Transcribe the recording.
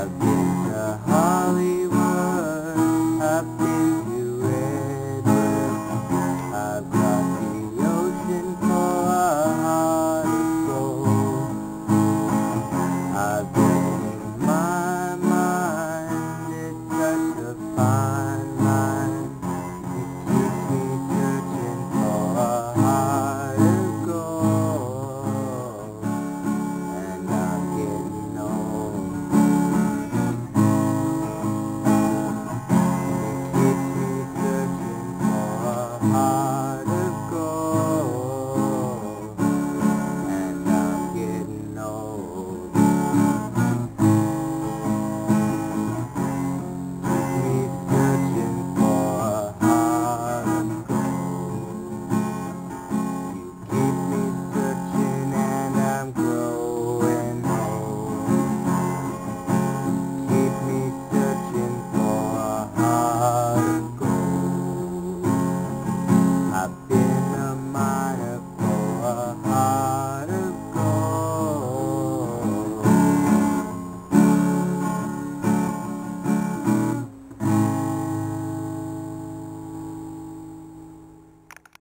I've happy.